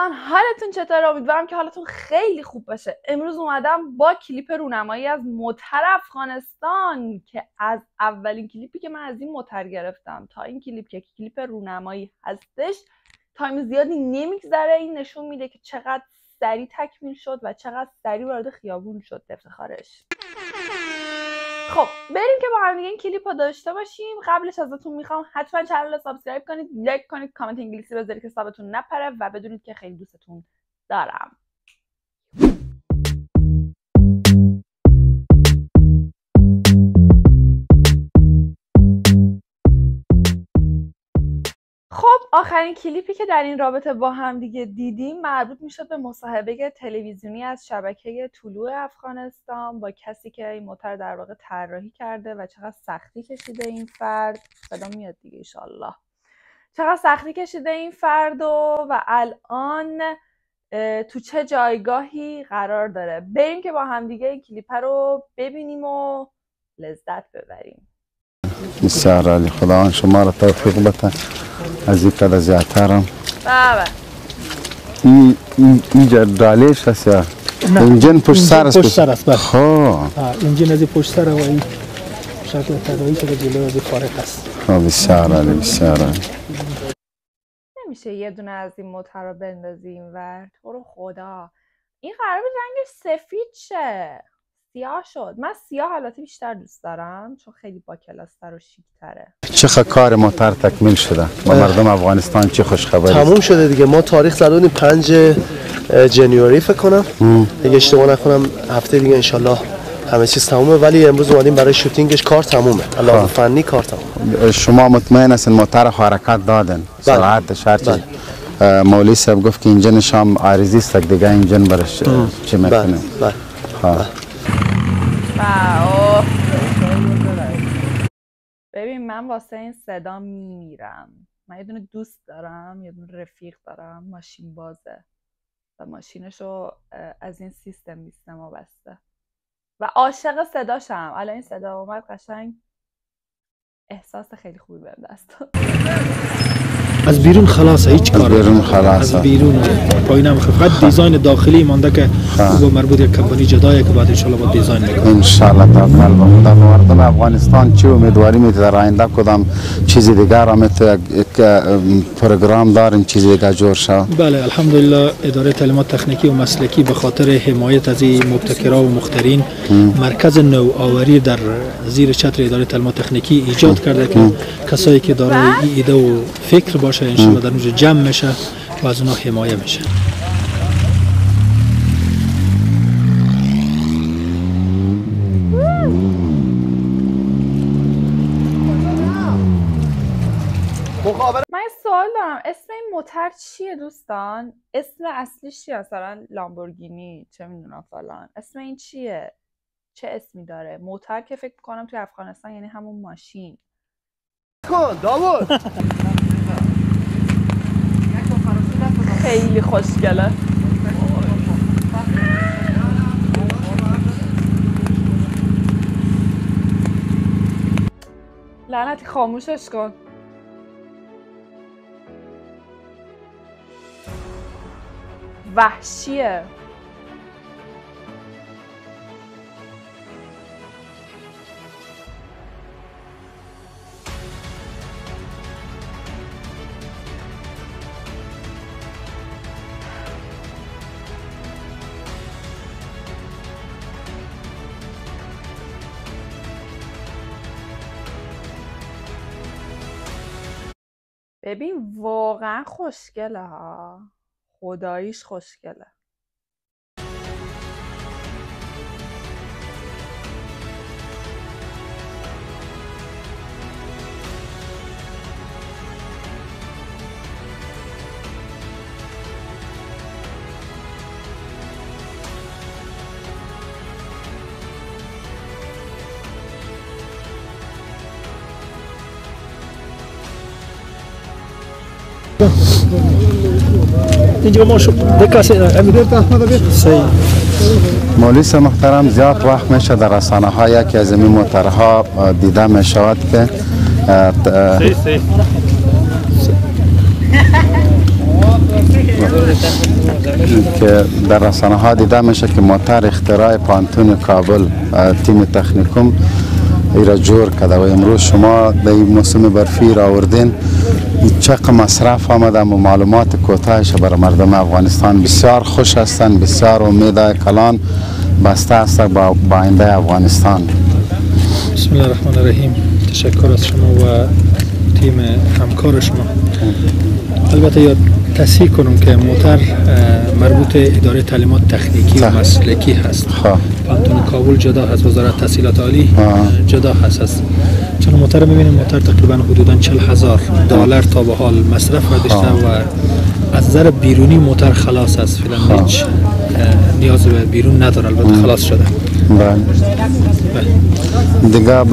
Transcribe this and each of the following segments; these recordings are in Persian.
دوستان حالتون چطور امیدوارم که حالتون خیلی خوب باشه. امروز اومدم با کلیپ رونمایی از موتر افغانستان که از اولین کلیپی که من از این موتر گرفتم تا این کلیپ که کلیپ رونمایی هستش time زیادی نمیگذره. این نشون میده که چقدر سریع تکمیل شد و چقدر سریع وارد خیابون شد افتخارش. خب بریم که با هم دیگه این کلیپ رو داشته باشیم. قبلش ازتون می‌خوام حتما channel رو subscribe کنید لایک کنید کامنت انگلیسی بذارید که حسابتون نپره و بدونید که خیلی دوستتون دارم. خب آخرین کلیپی که در این رابطه با هم دیگه دیدیم مربوط می‌شد به مصاحبه تلویزیونی از شبکه طلوع افغانستان با کسی که این موتر در واقع طراحی کرده و چقدر سختی کشیده این فرد. صدا میاد دیگه ایشالله چقدر سختی کشیده این فرد و, و الان تو چه جایگاهی قرار داره. بریم که با هم دیگه این کلیپ رو ببینیم و لذت ببریم. بسیار عالی خدا شما را توفیق بده از این قدر زیادترم. بله. این این اینجا دالیش هست یا؟ انجن پشت سر است. پشت سر است بله. خب. آه، انجین از این پشت سر و این شکل طراحی شده جلو از فارق است. خب بسیار عالی بسیار عالی. نمیشه یه دونه از این موتر رو بندازیم و تو رو خدا. این قرار بود رنگش سفید شه. سیاه شد. من سیاه البته بیشتر دوست دارم چون خیلی با کلاستر و شیک تره. چه کار موتر تکمیل شده؟ با مردم افغانستان چه خوش خبری تموم شده دیگه. ما تاریخ بودیم 5 جنیوری فکر کنم. دیگه اشتباه نکنم هفته دیگه انشالله همه چیز تمومه. ولی امروز اومدیم برای شوتینگش کار تمومه. علاوه فنی کار تمومه. شما مطمئن هستین موتر حرکت دادن. سرعتش هر چیز. مولوی صاحب گفت که انجنش هم عارضی است دیگه انجن برش چه بله می‌کنه؟ بله ها واو. ببین من واسه این صدا میمیرم. من یه دونه دوست دارم یه دونه رفیق دارم ماشین بازه. و ماشینشو از این سیستم میستم و بسته. و عاشق صداشم. الان این صدا اومد قشنگ احساس خیلی خوبی بهم دست. از بیرون خلاصه هیچ کار بیرون نداره. خلاصه. از بیرون پایین هم فقط دیزاین داخلی مانده که با مربوط یک کمپانی جدایه که بعد انشالله با دیزاین می‌کنه. انشالله توکل به خدا مردم افغانستان چه امیدواری می در آینده کدام چیز دیگر هم یک پروگرام داریم؟ چیز دیگر جور شود؟ بله الحمدلله اداره تعلیمات تکنیکی و مسلکی به خاطر حمایت از این مبتکرا و مخترین مرکز نوآوری در زیر چتر اداره تعلیمات تکنیکی ایجاد کرده که کسایی که دارای ایده و فکر باشه انشالله در اونجا جمع میشه و از اونها حمایه میشه. من یه سوال دارم. اسم این موتر چیه دوستان؟ اسم اصلیش چیه؟ مثلا لامبورگینی چه می‌دونم فلان. اسم این چیه؟ چه اسمی داره؟ موتر که فکر کنم توی افغانستان یعنی همون ماشین. کن داوود. خیلی خوشگله. لعنتی خاموشش کن. وحشیه. ببین واقعا خوشگله ها. خداییش خوشگله. اینجا ما شو دکاسی سی مولوی صاحب محترم زیاد وقت میشه در رسانه ها یکی از این موترها دیده می شود که که در رسانه ها دیده میشه که موتر اختراع پانتون کابل تیم تکنیکوم ای را جور کرده و امروز شما در این موسم برفی را آوردین چقدر مصرف آمده و معلومات کوتاهش برای مردم افغانستان بسیار خوش هستند بسیار امید کلان بسته است با با آینده افغانستان. بسم الله الرحمن الرحیم. تشکر از شما و تیم همکار شما. البته یاد تصحیح کنم که موتر مربوط اداره تعلیمات تکنیکی و. مسلکی هست. پانتون کابل جدا هست وزارت تحصیلات عالی. جدا هست. از چون موتر می‌بینیم؟ موتر تقریبا حدودا 40 هزار دلار تا به حال مصرف داشته و از نظر بیرونی موتر خلاص است. فعلا هیچ اه، نیاز به بیرون نداره. البته خلاص شده. بله. بله. دیگه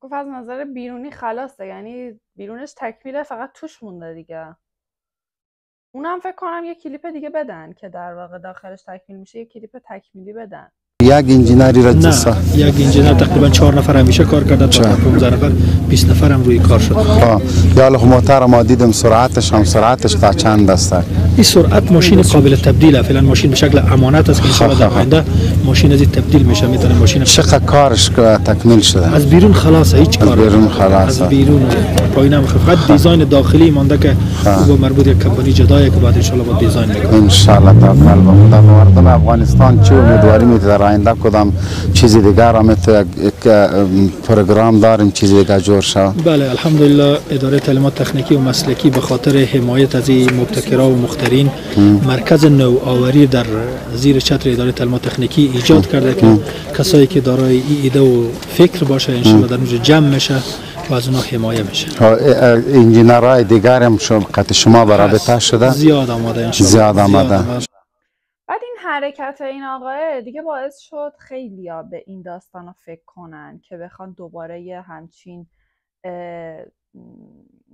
گفت از نظر بیرونی خلاصه. یعنی بیرونش تکمیله فقط توش مونده دیگه. اونم فکر کنم یه کلیپ دیگه بدن که در واقع داخلش تکمیل میشه یه کلیپ تکمیلی بدن. یک انجینری را نه یک انجینر تقریبا چهار نفر همیشه کار کرده تا چهار. 15 نفر 20 نفر هم روی کار شد آه. یا لخ موتر ما دیدم سرعتش هم سرعتش تا چند است؟ این سرعت ماشین قابل تبدیل فعلا ماشین به شکل امانت است که ان شاءالله در آینده ماشین از تبدیل میشه می‌تونه ماشین چقدر کارش تکمیل شده؟ از بیرون خلاص هیچ کار بیرون نداره. خلاص. از بیرون پایین هم فقط design داخلی مانده که او با مربوط یک کمپانی جدایه که بعد ان شاءالله با design می‌کنه انشالله تا قلب خدا به مردم افغانستان چه امیدواری میده در آینده کدام چیزی دیگر هم یک یک، ام، پروگرام داریم چیزی دیگر جور شود بله الحمدلله اداره تعلیمات تکنیکی و مسلکی به خاطر حمایت از این مبتکرا و مخترین مرکز نوآوری در زیر چتر اداره تعلیمات تکنیکی ایجاد کرده که کسایی که دارای این ایده و فکر باشه انشالله در اونجا جمع میشه و از اونها حمایه میشه انجینرهای دیگر هم شما قطع شما برابطه شده؟ زیاد آماده. زیاد آماده. حرکت این آقاه دیگه باعث شد خیلیا به این داستان رو فکر کنن که بخوان دوباره یه همچین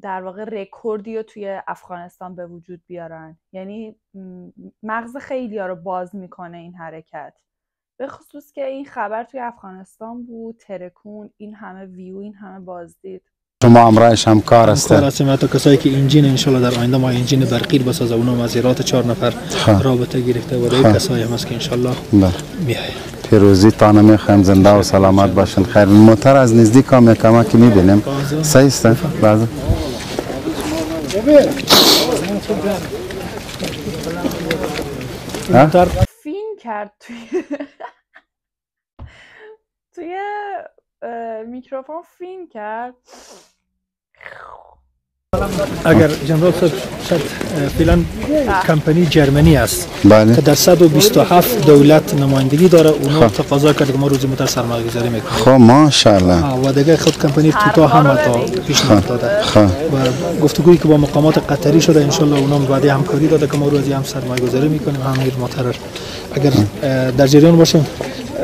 در واقع رکوردی رو توی افغانستان به وجود بیارن. یعنی مغز خیلیا رو باز می‌کنه این حرکت. به خصوص که این خبر توی افغانستان بود ترکوند این همه ویو این همه بازدید. شما امرایش هم کار کار است. هستیم حتی کسایی که انجین انشالله در آینده ما انجین برقی بسازه اونا از ایرات چهار نفر خب. رابطه گرفته و در خب. کسایی هم هست که انشالله بله. میایه پیروزی تانه می‌خوایم زنده و سلامت باشین. خیر موتر از نزدیک هم یکم که می‌بینیم. صحیح است بعض موتر فین کرد توی توی میکروفون فین کرد. اگر جنرال صاحب فعلا کمپانی جرمنی است که بله در 127 دولت نمایندگی داره اونا تقاضا کرده که ما روزی موتر سرمایه گذاری می‌کنیم. خب ماشاءالله. و دیگه خود کمپانی توتا هم حتی پیشنهاد داده. خب. و گفتگویی که با مقامات قطری شده انشالله اونا هم وعده همکاری داده که ما روزی هم سرمایه گذاری می‌کنیم هم رو. اگر در جریان باشیم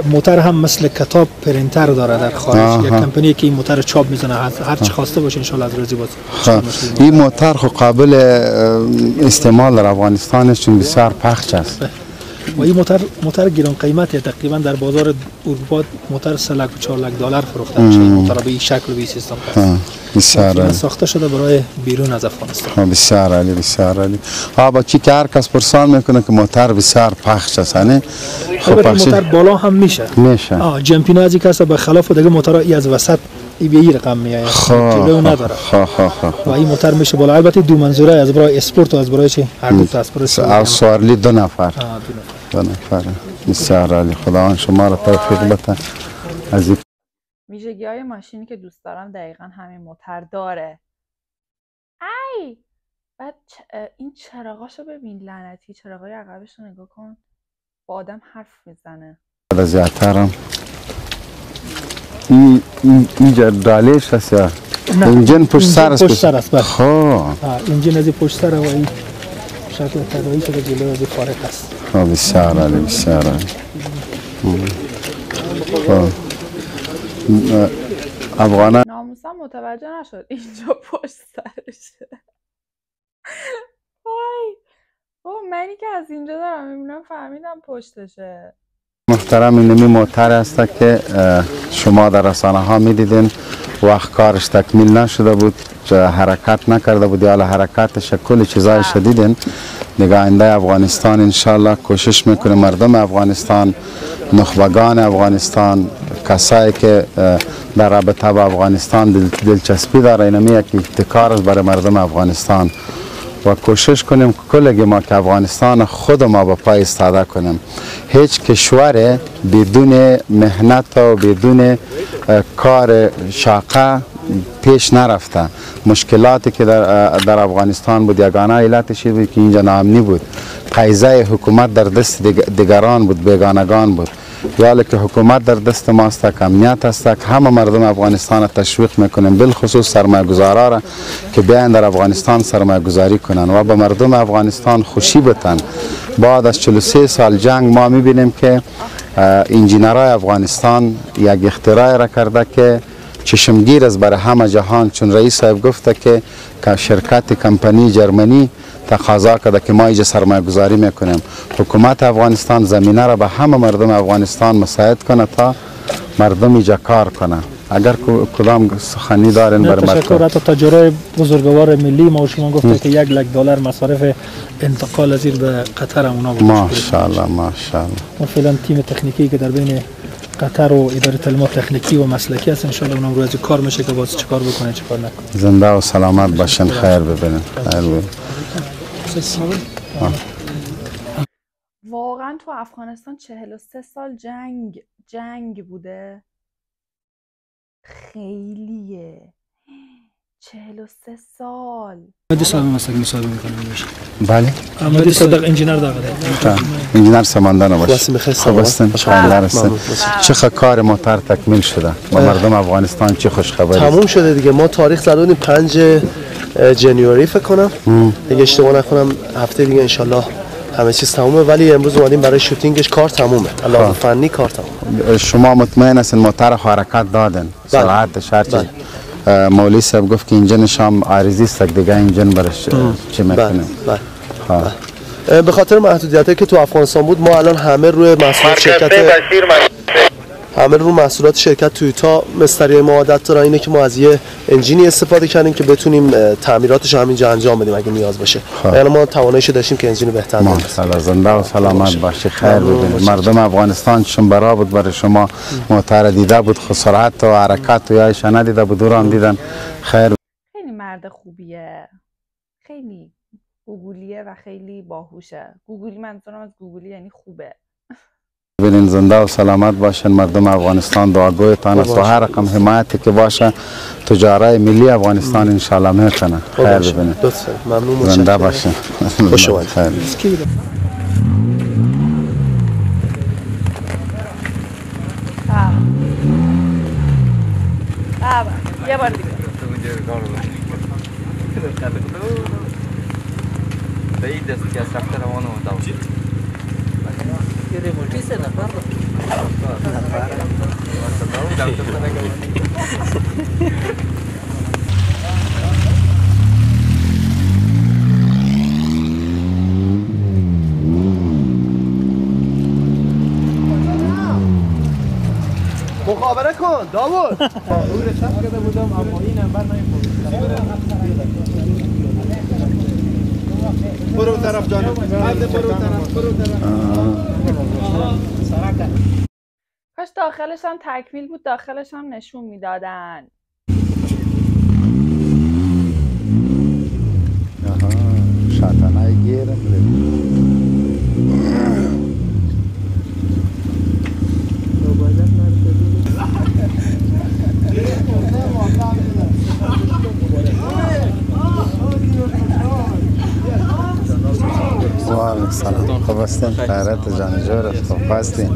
موتر هم مثل کتاب پرینتر داره در خارج. یک. کمپانی که این موتر چاپ می‌زنه هر هر چی خواسته باشه انشالله از روزی باز خب. این موتر خب قابل استعمال در افغانستان چون بسیار پخش است. و این موتر موتر گران قیمته. تقریبا در بازار اروپا موتر 3 لک و 4 لک دلار فروخته میشه. موتر به این شکل و به این سیستم بسیار. ساخته شده برای بیرون از افغانستان. خب بسیار عالی بسیار عالی. ها با چی که هر کس پرسان می‌کنه که موتر بسیار پخش است نه خب البته این پخش موتر بالا هم میشه. میشه. آه جمپینا از کسا به خلاف دیگه موتورها ای از وسط ای به این رقم میآید. خب جلو خب نداره. خب خب خب. و این موتر میشه بالا. البته دو منظوره از برای اسپورت و از برای چی؟ هر دو تا. از سوارلی دو نفر. دو نفر. دو نفر بسیار عالی خداوند شما را توفیق بده از این ویژگی های ماشینی که دوست دارم دقیقا همین موتر داره. ای! بعد این چراغاشو ببین لعنتی چراغای عقبش رو نگاه کن. با آدم حرف می‌زنه. بعد زیادترم این این اینجا دالیش هست یا؟ نه، انجن پشت سر است. پشت سر است بله. خب. آه، انجین از پشت سر و این شکل طراحی شده جلو از فارق است خب بسیار عالی بسیار خب. افغانه ناموسم متوجه نشد اینجا پشت سرشه. وای. بابا منی که از اینجا دارم می‌بینم فهمیدم پشتشه. محترم این نمی موتر است که شما در رسانه ها می دیدین وقت کارش تکمیل نشده بود حرکت نکرده بود یا حرکتش کل چیزای شدیدن دیگه آینده افغانستان انشالله کوشش میکنه مردم افغانستان نخبگان افغانستان کسایی که در رابطه با افغانستان دل دلچسپی داره اینمی یک ابتکار برای مردم افغانستان و کوشش کنیم کلگی ما که افغانستان خود ما به پای استاده کنیم. هیچ کشور بدون مهنت و بدون کار شاقه پیش نرفته. مشکلاتی که در, در افغانستان بود یگانه علتش بود که اینجا نامنی بود. قیزه حکومت در دست دیگران بود بیگانگان بود. یا که حکومت در دست ماست که امنیت است. که همه مردم افغانستان تشویق میکنیم بالخصوص سرمایه گذارا را که بیاین در افغانستان سرمایه گذاری کنن و به مردم افغانستان خوشی بتن. بعد از 43 سال جنگ ما میبینیم که انجینرهای افغانستان یک اختراع را کرده که چشمگیر است برای همه جهان. چون رئیس صاحب گفته که شرکت کمپانی جرمنی تقاضا کرده که ما اینجا سرمایه گذاری می‌کنیم. حکومت افغانستان زمینه را به همه مردم افغانستان مساعد کنه تا مردم اینجا کار کنه. اگر کدام سخنی دارین بر تشکر. حتی تجربه بزرگوار ملی ما شما گفته که یک لک دلار مصارف انتقال از به قطر اونا بود. ماشاءالله ماشاءالله. ما فعلا تیم تکنیکی که در بین قطر و اداره تعلیمات تکنیکی و مسلکی هست ان شاء الله اونم روی کار میشه که باز چیکار بکنه چیکار نکنه زنده و سلامت باشین. خیر ببینین. خیر ببینین. واقعا تو افغانستان 43 سال جنگ جنگ بوده. خیلیه. 43 سال. احمدی صاحب مستقیم مصاحبه می‌کنم. بله. احمدی صادق انجینر داغه. انجینر سماندان باشه خوب هستن چه کار موتر تکمیل شده. با مردم افغانستان چه خوش خبری تموم شده دیگه. ما تاریخ زدونی 5 جنیوری فکر کنم. دیگه اشتباه نکنم هفته دیگه انشالله همه چیز تمومه. ولی امروز اومدیم برای شوتینگش کار تمومه. الله فنی کار تمومه. شما مطمئن هستین موتر حرکت دادن. سرعت هر مولی صاحب گفت که انجنش هم عارضی است دیگه انجن برش چه می‌کنه. بله به خاطر محدودیتی که تو افغانستان بود ما الان همه روی مسئولیت شرکت همه رو محصولات شرکت تویوتا مستری ما عادت دارن اینه که ما از یه انجینی استفاده کردیم که بتونیم تعمیراتش رو همینجا انجام بدیم اگه نیاز باشه. یعنی ما تواناییش داشتیم که انجین بهتر ما زنده و سلامت باشه. خیر ببینید مردم افغانستان چون برا بود برای شما موتر دیده بود خسارت و حرکت و یایش ندیده بود دوران دیدن. خیر خیلی مرد خوبیه. خیلی گوگلیه و خیلی باهوشه. گوگلی منظورم از گوگلی یعنی خوبه. ببینین زنده و سلامت باشین. مردم افغانستان دعاگویتان است و هر رقم حمایتی که باشه تجاره ملی افغانستان انشالله می‌کنه خیر ببینین زنده باشین. خوش یه بار دیگه. دست که از رفته ریموټي نفر مخابره کن داوود. نور چپ کرده بودم اما این نمبر برو طرف جانم. برو طرف. برو طرف. کاش داخلش هم تکمیل بود داخلش هم نشون می‌دادن. شاتنای گیرم. هستین خیرت جان جور خوب. هستین؟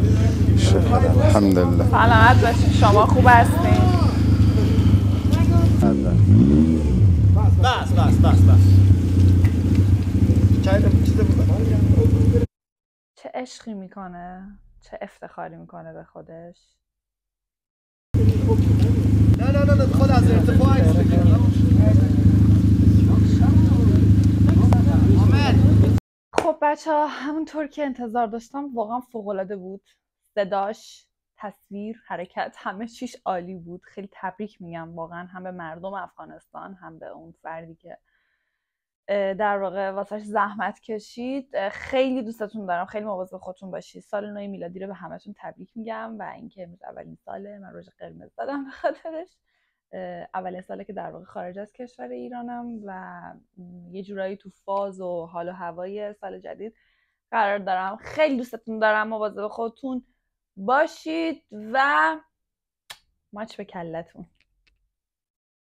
شکر الحمدلله. سلامت باشین شما خوب هستین؟ بس بس بس بس. چه عشقی می‌کنه؟ چه افتخاری می‌کنه به خودش؟ نه نه نه خود از ارتفاع خب بچه ها همونطور که انتظار داشتم واقعا فوقالعاده بود. صداش تصویر حرکت همه چیش عالی بود. خیلی تبریک میگم واقعا هم به مردم افغانستان هم به اون فردی که در واقع واسهش زحمت کشید. خیلی دوستتون دارم. خیلی مواظب خودتون باشید. سال نو میلادی رو به همتون تبریک میگم و اینکه امروز اولین ساله. من روز قرمز دادم به خاطرش. اولین ساله که در واقع خارج از کشور ایرانم و یه جورایی تو فاز و حال و هوای سال جدید قرار دارم. خیلی دوستتون دارم مواظب خودتون باشید و ماچ به کلتون.